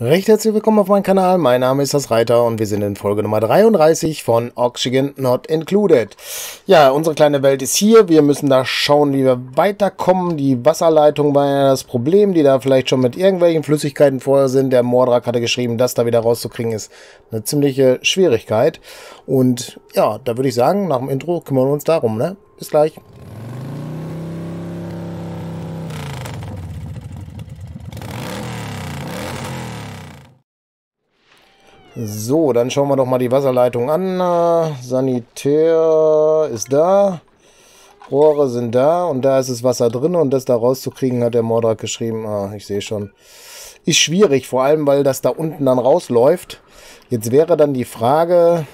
Recht herzlich willkommen auf meinem Kanal. Mein Name ist das Reiter und wir sind in Folge Nummer 33 von Oxygen Not Included. Ja, unsere kleine Welt ist hier. Wir müssen da schauen, wie wir weiterkommen. Die Wasserleitung war ja das Problem, die da vielleicht schon mit irgendwelchen Flüssigkeiten vorher sind. Der Mordrak hatte geschrieben, das da wieder rauszukriegen ist eine ziemliche Schwierigkeit. Und ja, da würde ich sagen, nach dem Intro kümmern wir uns darum. Ne? Bis gleich. So, dann schauen wir doch mal die Wasserleitung an. Sanitär ist da. Rohre sind da und da ist das Wasser drin und das da rauszukriegen, hat der Mordrak geschrieben. Ah, ich sehe schon. Ist schwierig, vor allem, weil das da unten dann rausläuft. Jetzt wäre dann die Frage,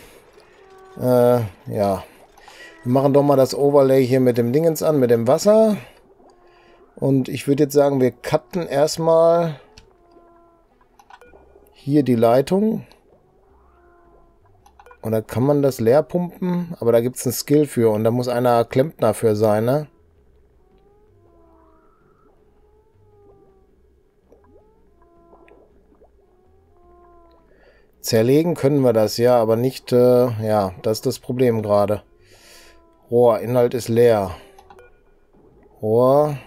äh, ja, wir machen doch mal das Overlay hier mit dem Dingens an, mit dem Wasser. Und ich würde jetzt sagen, wir cutten erstmal hier die Leitung. Und da kann man das leer pumpen, aber da gibt es einen Skill für und da muss einer Klempner für sein, ne? Zerlegen können wir das, ja, aber nicht, äh, ja, das ist das Problem gerade. Rohr, Inhalt ist leer. Rohr.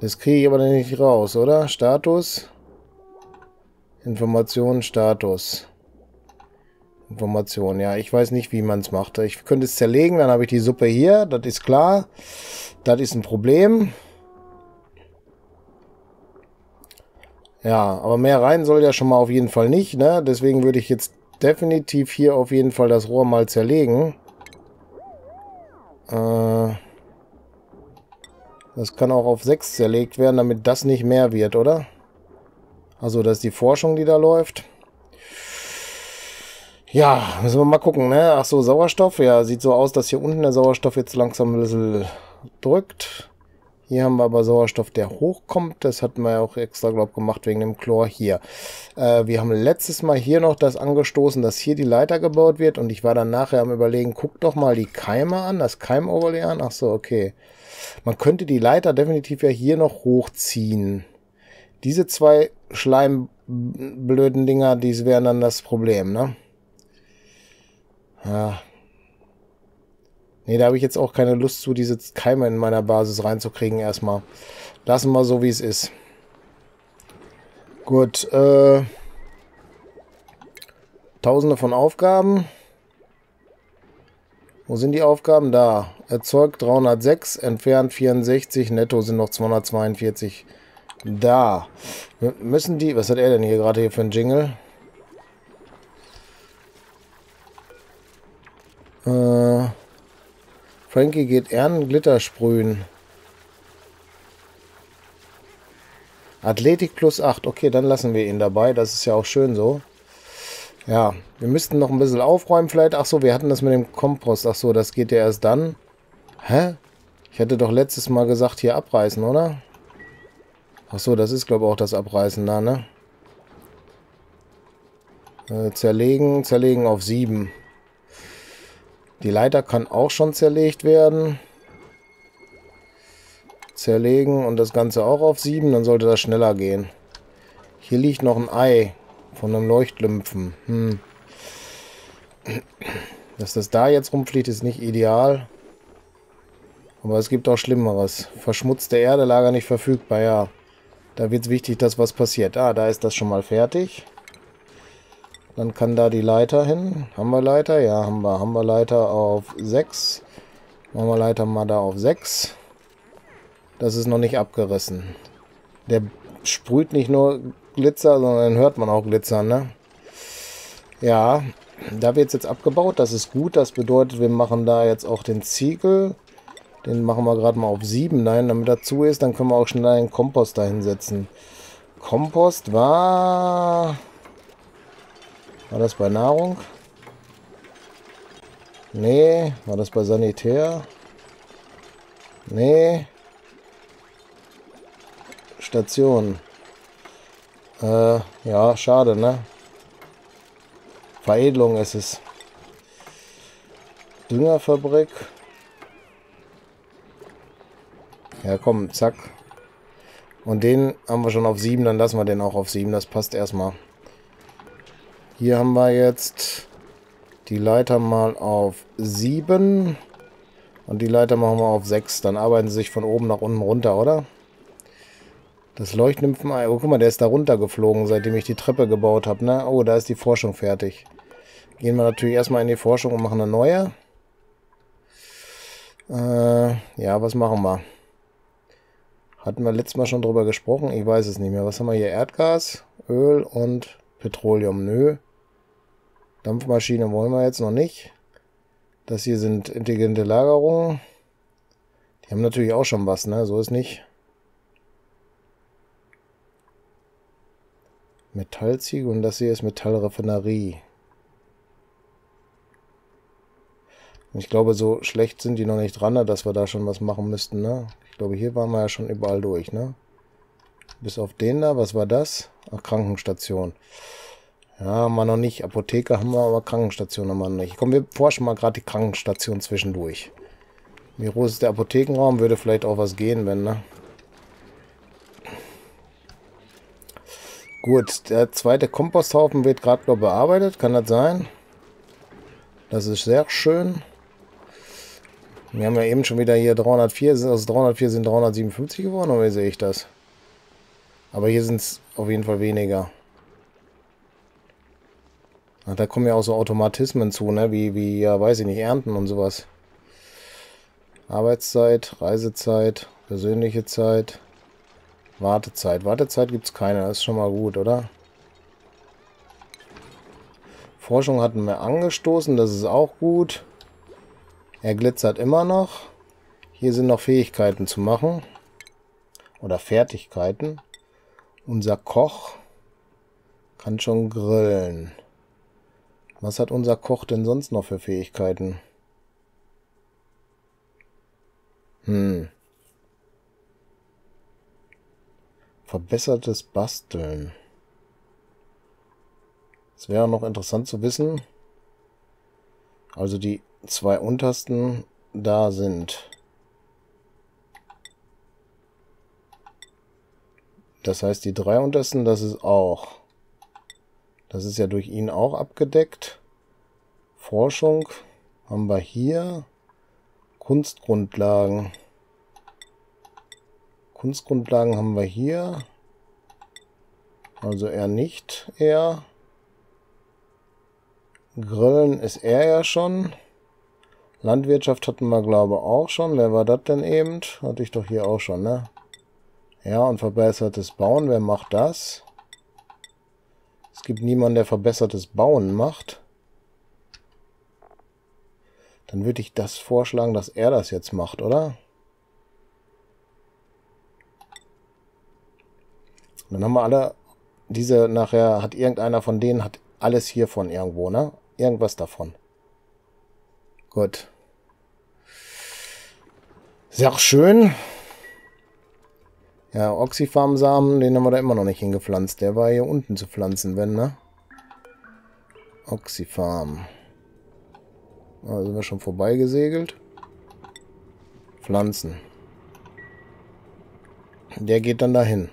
Das kriege ich aber nicht raus, oder? Status. Information, Status. Information. Ja, ich weiß nicht, wie man es macht. Ich könnte es zerlegen, dann habe ich die Suppe hier. Das ist klar. Das ist ein Problem. Ja, aber mehr rein soll ja schon mal auf jeden Fall nicht. Ne? Deswegen würde ich jetzt definitiv hier auf jeden Fall das Rohr mal zerlegen. Äh, das kann auch auf 6 zerlegt werden, damit das nicht mehr wird, oder? Also, das ist die Forschung, die da läuft. Ja, müssen wir mal gucken, ne? Ach so, Sauerstoff. Ja, sieht so aus, dass hier unten der Sauerstoff jetzt langsam ein bisschen drückt. Hier haben wir aber Sauerstoff, der hochkommt. Das hatten wir ja auch extra, glaube ich, gemacht wegen dem Chlor hier. Äh, wir haben letztes Mal hier noch das angestoßen, dass hier die Leiter gebaut wird. Und ich war dann nachher am überlegen, guck doch mal die Keime an, das Keimoverlay an. Ach so, okay. Man könnte die Leiter definitiv ja hier noch hochziehen. Diese zwei Schleimblöden Dinger, die wären dann das Problem, ne? Ja. Nee, da habe ich jetzt auch keine Lust zu, diese Keime in meiner Basis reinzukriegen erstmal. Lassen wir so, wie es ist. Gut, äh... Tausende von Aufgaben. Wo sind die Aufgaben? Da. Erzeugt 306, entfernt 64, netto sind noch 242. Da. Müssen die... Was hat er denn hier gerade hier für ein Jingle? Frankie geht Glitter sprühen. Athletik plus 8. Okay, dann lassen wir ihn dabei. Das ist ja auch schön so. Ja, wir müssten noch ein bisschen aufräumen vielleicht. Ach so, wir hatten das mit dem Kompost. Ach so, das geht ja erst dann. Hä? Ich hätte doch letztes Mal gesagt, hier abreißen, oder? Ach so, das ist, glaube ich, auch das Abreißen da, ne? Äh, zerlegen, zerlegen auf 7. Die Leiter kann auch schon zerlegt werden. Zerlegen und das Ganze auch auf 7, dann sollte das schneller gehen. Hier liegt noch ein Ei von einem Leuchtlymphen. Hm. Dass das da jetzt rumfliegt, ist nicht ideal. Aber es gibt auch Schlimmeres. Verschmutzte Erde, Lager nicht verfügbar, ja. Da wird es wichtig, dass was passiert. Ah, da ist das schon mal fertig. Dann kann da die Leiter hin. Haben wir Leiter? Ja, haben wir. Haben wir Leiter auf 6. Machen wir Leiter mal da auf 6. Das ist noch nicht abgerissen. Der sprüht nicht nur Glitzer, sondern hört man auch Glitzer, ne? Ja, da wird es jetzt abgebaut. Das ist gut. Das bedeutet, wir machen da jetzt auch den Ziegel. Den machen wir gerade mal auf 7. Nein, damit er zu ist, dann können wir auch schnell den Kompost da hinsetzen. Kompost war... War das bei Nahrung? Nee. War das bei Sanitär? Nee. Station. Äh, ja, schade, ne? Veredelung ist es. Düngerfabrik. Ja, komm, zack. Und den haben wir schon auf 7, dann lassen wir den auch auf 7. Das passt erstmal. Hier haben wir jetzt die Leiter mal auf 7. Und die Leiter machen wir auf 6. Dann arbeiten sie sich von oben nach unten runter, oder? Das Leuchtnymphenei. Oh, guck mal, der ist da runtergeflogen, seitdem ich die Treppe gebaut habe, ne? Oh, da ist die Forschung fertig. Gehen wir natürlich erstmal in die Forschung und machen eine neue. Äh, ja, was machen wir? Hatten wir letztes Mal schon drüber gesprochen? Ich weiß es nicht mehr. Was haben wir hier? Erdgas, Öl und Petroleum. Nö. Dampfmaschine wollen wir jetzt noch nicht. Das hier sind intelligente Lagerungen. Die haben natürlich auch schon was, ne? So ist nicht. Metallziegel und das hier ist Metallraffinerie. Ich glaube, so schlecht sind die noch nicht dran, dass wir da schon was machen müssten, ne? Ich glaube, hier waren wir ja schon überall durch, ne? Bis auf den da, was war das? Ach, Krankenstation. Ja, haben wir noch nicht. Apotheke haben wir, aber Krankenstation haben wir noch nicht. Komm, wir forschen mal gerade die Krankenstation zwischendurch. Wie groß ist der Apothekenraum? Würde vielleicht auch was gehen, wenn, ne? Gut, der zweite Komposthaufen wird gerade noch bearbeitet. Kann das sein? Das ist sehr schön. Wir haben ja eben schon wieder hier 304. Aus 304 sind 357 geworden, oder wie sehe ich das? Aber hier sind es auf jeden Fall weniger. Ach, da kommen ja auch so Automatismen zu, ne? Wie, wie, ja, weiß ich nicht, Ernten und sowas. Arbeitszeit, Reisezeit, persönliche Zeit. Wartezeit. Wartezeit gibt es keine. Das ist schon mal gut, oder? Forschung hatten wir angestoßen. Das ist auch gut. Er glitzert immer noch. Hier sind noch Fähigkeiten zu machen. Oder Fertigkeiten. Unser Koch kann schon grillen. Was hat unser Koch denn sonst noch für Fähigkeiten? Hm. Verbessertes Basteln. Es wäre noch interessant zu wissen. Also die zwei untersten da sind. Das heißt, die drei untersten, das ist auch. Das ist ja durch ihn auch abgedeckt. Forschung haben wir hier. Kunstgrundlagen. Kunstgrundlagen haben wir hier. Also er nicht, er. Grillen ist er ja schon. Landwirtschaft hatten wir, glaube ich, auch schon. Wer war das denn eben? Hatte ich doch hier auch schon, ne? Ja, und verbessertes Bauen. Wer macht das? Es gibt niemanden, der verbessertes Bauen macht. Dann würde ich das vorschlagen, dass er das jetzt macht, oder? Dann haben wir alle, diese nachher, hat irgendeiner von denen, hat alles hiervon irgendwo, ne? Irgendwas davon. Gut. Sehr schön. Ja, Oxyfarm-Samen, den haben wir da immer noch nicht hingepflanzt. Der war hier unten zu pflanzen, wenn, ne? Oxyfarm. Da sind wir schon vorbeigesegelt. Pflanzen. Der geht dann dahin.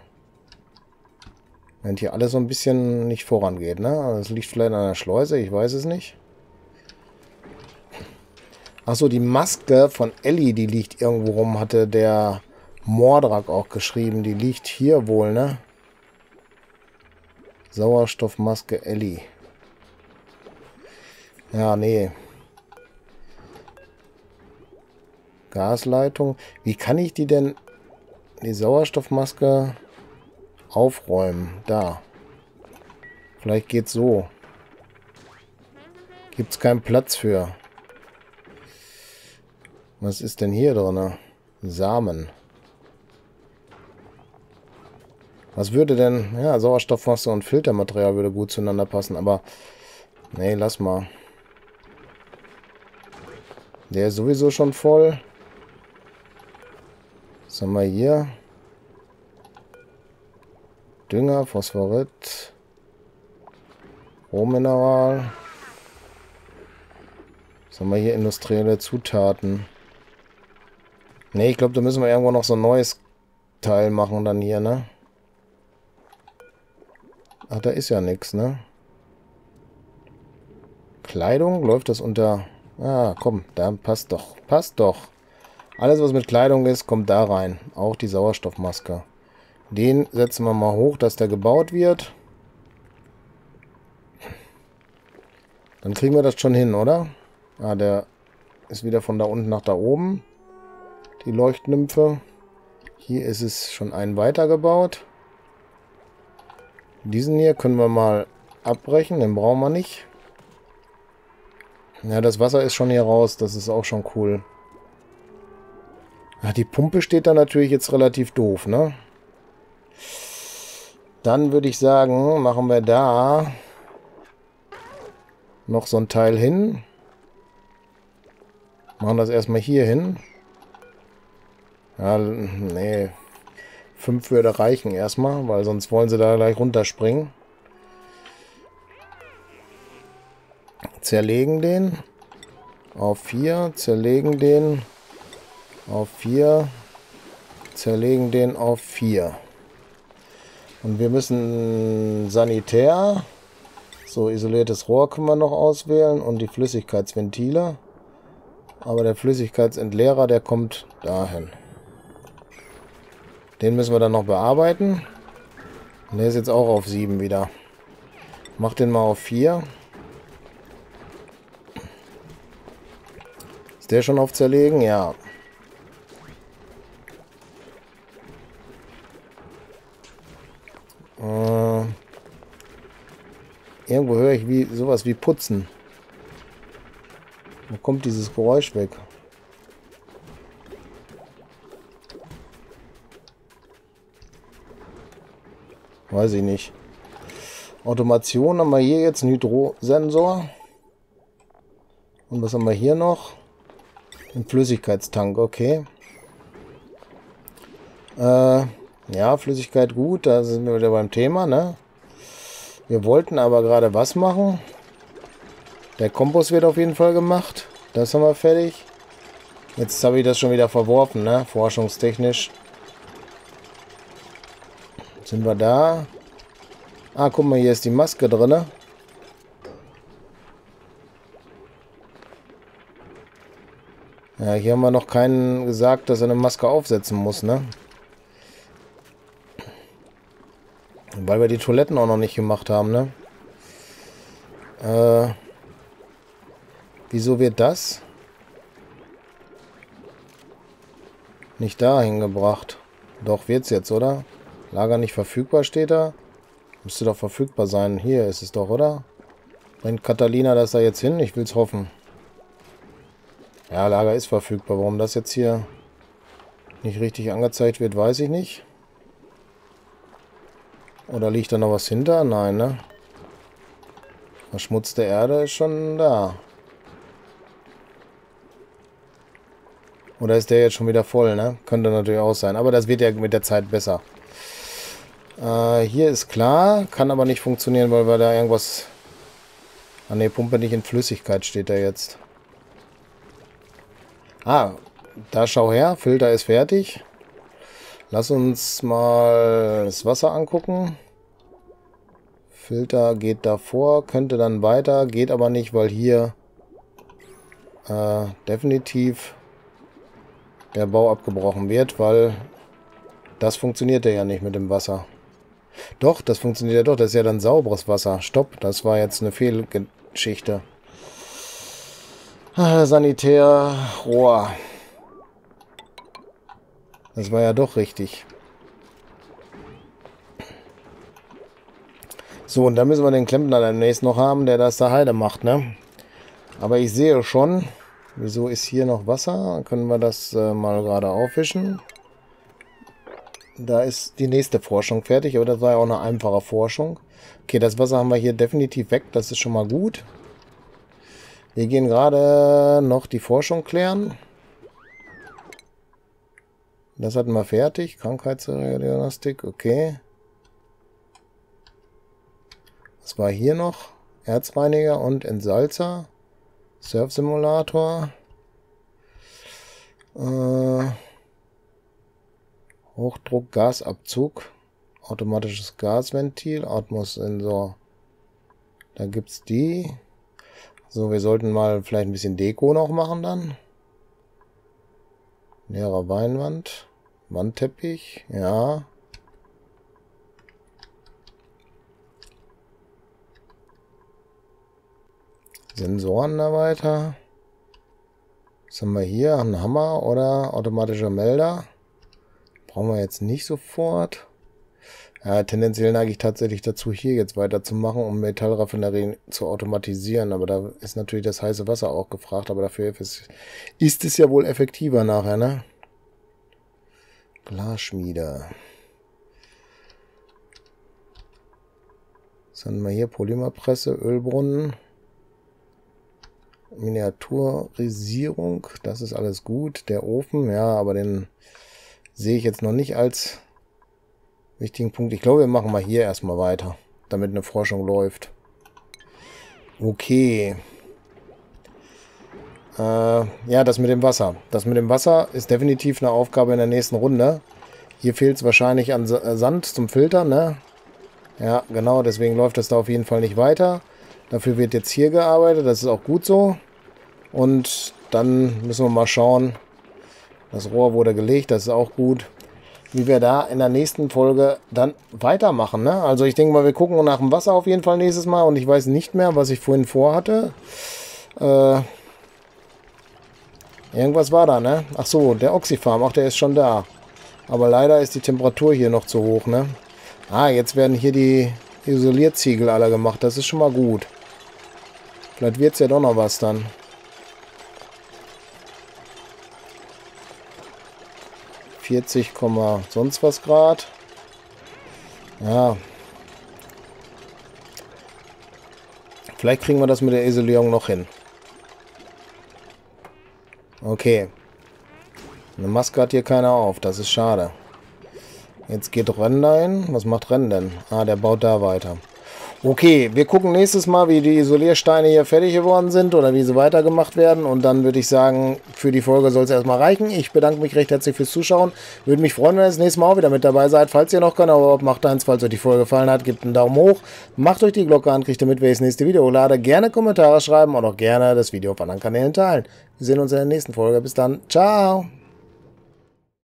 Während hier alles so ein bisschen nicht vorangeht, ne? Das also liegt vielleicht an der Schleuse, ich weiß es nicht. Achso, die Maske von Ellie, die liegt irgendwo rum, hatte der Mordrak auch geschrieben. Die liegt hier wohl, ne? Sauerstoffmaske Ellie. Ja, nee. Gasleitung. Wie kann ich die denn... Die Sauerstoffmaske aufräumen. Da. Vielleicht geht's so. Gibt's keinen Platz für. Was ist denn hier drin? Samen. Was würde denn... Ja, Sauerstoffmasse und Filtermaterial würde gut zueinander passen, aber... Nee, lass mal. Der ist sowieso schon voll. Was haben wir hier? Dünger, Phosphorit, Rohmineral. Was haben wir hier? Industrielle Zutaten. Ne, ich glaube, da müssen wir irgendwo noch so ein neues Teil machen dann hier, ne? Ach, da ist ja nichts, ne? Kleidung? Läuft das unter... Ah, komm, da passt doch. Passt doch. Alles, was mit Kleidung ist, kommt da rein. Auch die Sauerstoffmaske. Den setzen wir mal hoch, dass der gebaut wird. Dann kriegen wir das schon hin, oder? Ah, der ist wieder von da unten nach da oben. Die Leuchtnymphe. Hier ist es schon einen weitergebaut. Diesen hier können wir mal abbrechen, den brauchen wir nicht. Ja, das Wasser ist schon hier raus, das ist auch schon cool. Ja, die Pumpe steht da natürlich jetzt relativ doof, ne? Dann würde ich sagen, machen wir da noch so ein Teil hin. Machen das erstmal hier hin. Ja, nee, 5 würde reichen erstmal, weil sonst wollen sie da gleich runterspringen. Zerlegen den. Auf 4. Zerlegen den. Auf 4. Zerlegen den auf 4. Und wir müssen Sanitär. So, isoliertes Rohr können wir noch auswählen. Und die Flüssigkeitsventile. Aber der Flüssigkeitsentleerer, der kommt dahin. Den müssen wir dann noch bearbeiten. Und der ist jetzt auch auf 7 wieder. Mach den mal auf 4. Ist der schon auf Zerlegen? Ja. Äh, irgendwo höre ich wie sowas wie Putzen. Wo kommt dieses Geräusch weg? Weiß ich nicht. Automation haben wir hier jetzt einen Hydrosensor. Und was haben wir hier noch? Ein Flüssigkeitstank, okay. Äh, ja, Flüssigkeit gut, da sind wir wieder beim Thema, ne? Wir wollten aber gerade was machen. Der Kompost wird auf jeden Fall gemacht. Das haben wir fertig. Jetzt habe ich das schon wieder verworfen, ne? Forschungstechnisch. Sind wir da? Ah, guck mal, hier ist die Maske drin. Ja, hier haben wir noch keinen gesagt, dass er eine Maske aufsetzen muss, ne? Weil wir die Toiletten auch noch nicht gemacht haben, ne? Äh, wieso wird das nicht dahin gebracht? Doch, wird's jetzt, oder? Lager nicht verfügbar steht da. Müsste doch verfügbar sein. Hier ist es doch, oder? Bringt Catalina das da jetzt hin? Ich will's hoffen. Ja, Lager ist verfügbar. Warum das jetzt hier nicht richtig angezeigt wird, weiß ich nicht. Oder liegt da noch was hinter? Nein, ne? Verschmutzte Erde ist schon da. Oder ist der jetzt schon wieder voll, ne? Könnte natürlich auch sein. Aber das wird ja mit der Zeit besser. Äh, hier ist klar, kann aber nicht funktionieren, weil wir da irgendwas... Ah ne, Pumpe nicht in Flüssigkeit steht da jetzt. Ah, da schau her, Filter ist fertig. Lass uns mal das Wasser angucken. Filter geht davor, könnte dann weiter, geht aber nicht, weil hier äh, definitiv der Bau abgebrochen wird, weil das funktioniert ja nicht mit dem Wasser. Doch, das funktioniert ja doch. Das ist ja dann sauberes Wasser. Stopp, das war jetzt eine Fehlgeschichte. Ah, Sanitärrohr. Das war ja doch richtig. So, und dann müssen wir den Klempner demnächst noch haben, der das da Heide macht, ne? Aber ich sehe schon, wieso ist hier noch Wasser? Können wir das äh, mal gerade aufwischen? Da ist die nächste Forschung fertig, aber das war ja auch eine einfache Forschung. Okay, das Wasser haben wir hier definitiv weg, das ist schon mal gut. Wir gehen gerade noch die Forschung klären. Das hatten wir fertig. Krankheitsdiagnostik, okay. Was war hier noch? Erzreiniger und Entsalzer. Surf-Simulator. Äh... Hochdruck-Gasabzug. Automatisches Gasventil, Atmos-Sensor. Da gibt's die. So, wir sollten mal vielleicht ein bisschen Deko noch machen dann. Leerer Weinwand. Wandteppich, ja. Sensoren da weiter. Was haben wir hier? Ein Hammer oder automatischer Melder? Brauchen wir jetzt nicht sofort. Ja, tendenziell neige ich tatsächlich dazu, hier jetzt weiterzumachen, um Metallraffinerien zu automatisieren. Aber da ist natürlich das heiße Wasser auch gefragt. Aber dafür ist, es ja wohl effektiver nachher, ne? Glasschmiede. Was haben wir hier? Polymerpresse, Ölbrunnen. Miniaturisierung, das ist alles gut. Der Ofen, ja, aber den sehe ich jetzt noch nicht als wichtigen Punkt. Ich glaube, wir machen mal hier erstmal weiter, damit eine Forschung läuft. Okay. Äh, ja, das mit dem Wasser. Das mit dem Wasser ist definitiv eine Aufgabe in der nächsten Runde. Hier fehlt es wahrscheinlich an äh, Sand zum Filtern, ne? Ja, genau, deswegen läuft das da auf jeden Fall nicht weiter. Dafür wird jetzt hier gearbeitet, das ist auch gut so. Und dann müssen wir mal schauen. Das Rohr wurde gelegt, das ist auch gut wie wir da in der nächsten Folge dann weitermachen. Ne? Also ich denke mal, wir gucken nach dem Wasser auf jeden Fall nächstes Mal und ich weiß nicht mehr, was ich vorhin vorhatte. Äh, irgendwas war da, ne? Ach so, der Oxyfarm, ach, der ist schon da. Aber leider ist die Temperatur hier noch zu hoch, ne? Ah, jetzt werden hier die Isolierziegel alle gemacht. Das ist schon mal gut. Vielleicht wird es ja doch noch was dann. 40, sonst was Grad. Ja. Vielleicht kriegen wir das mit der Isolierung noch hin. Okay. Eine Maske hat hier keiner auf. Das ist schade. Jetzt geht Rennen dahin. Was macht Rennen denn? Ah, der baut da weiter. Okay, wir gucken nächstes Mal, wie die Isoliersteine hier fertig geworden sind oder wie sie weitergemacht werden. Und dann würde ich sagen, für die Folge soll es erstmal reichen. Ich bedanke mich recht herzlich fürs Zuschauen. Würde mich freuen, wenn ihr das nächste Mal auch wieder mit dabei seid. Falls ihr noch kein Abo macht eins. Falls euch die Folge gefallen hat, gebt einen Daumen hoch. Macht euch die Glocke an, kriegt ihr mit, wenn ich das nächste Video lade. Gerne Kommentare schreiben und auch gerne das Video auf anderen Kanälen teilen. Wir sehen uns in der nächsten Folge. Bis dann. Ciao.